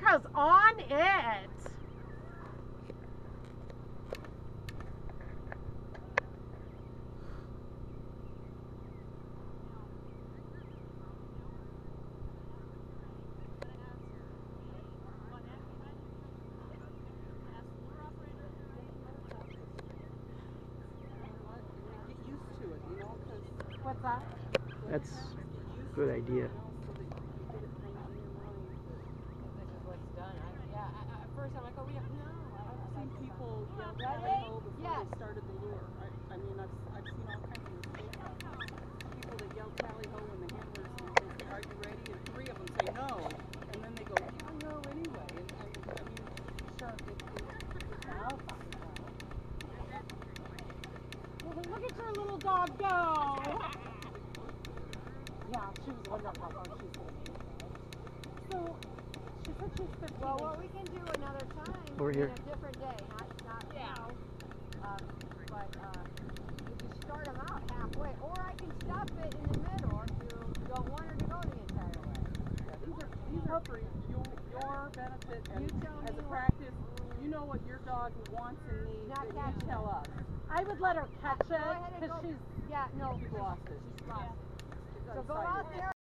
Famke's on it. Get used to it, you know, 'cause What's that? That's a good idea. you know, so that you get it trained in your mind. This is what's done. I, yeah, I, I, at first I'm like, oh, yeah, no. I've seen people yell Ready? tally ho before Yes. they started the lure. I, I mean, I've, I've seen all kinds of. People that yell tally ho when the handlers, they say, are you ready? And three of them say no. And then they go, yeah, no, anyway. And, and I mean, sure, it, it, it's an alpha. Well, look at your little dog go. Yeah, she was wondering she's going to be. So, she said she's 15. Well, what we can do another time. Over here. A different day, not, not now. Um, but, uh, we can start them out halfway, or I can stop it in the middle if you don't want her to go the entire way. Yeah, these are these are for your, your benefit and You tell as me a what- practice. You know what your dog wants and needs, Not and you tell us. I would let her catch it because she's Yeah, no. She's lost it. She's lost it. So go out there